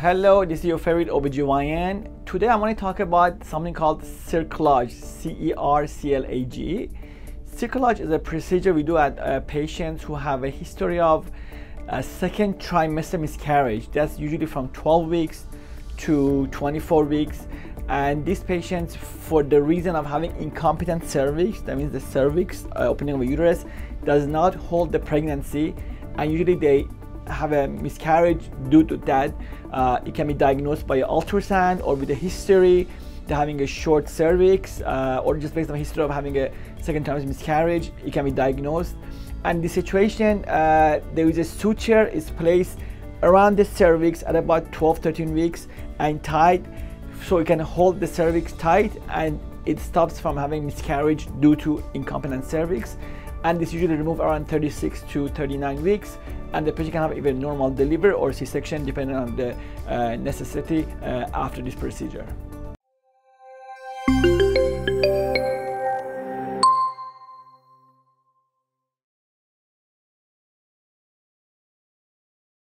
Hello, this is your favorite OBGYN. Today I want to talk about something called cerclage, C-E-R-C-L-A-G. Cerclage is a procedure we do at uh, patients who have a history of a second trimester miscarriage. That's usually from 12 weeks to 24 weeks. And these patients, for the reason of having incompetent cervix, that means the cervix, uh, opening of the uterus, does not hold the pregnancy, and usually they have a miscarriage due to that. Uh, it can be diagnosed by ultrasound or with a history to having a short cervix uh, or just based on history of having a second time miscarriage, it can be diagnosed. And the situation, uh, there is a suture is placed around the cervix at about 12-13 weeks and tight so it can hold the cervix tight and it stops from having miscarriage due to incompetent cervix and this usually remove around 36 to 39 weeks and the patient can have even normal delivery or c-section depending on the uh, necessity uh, after this procedure.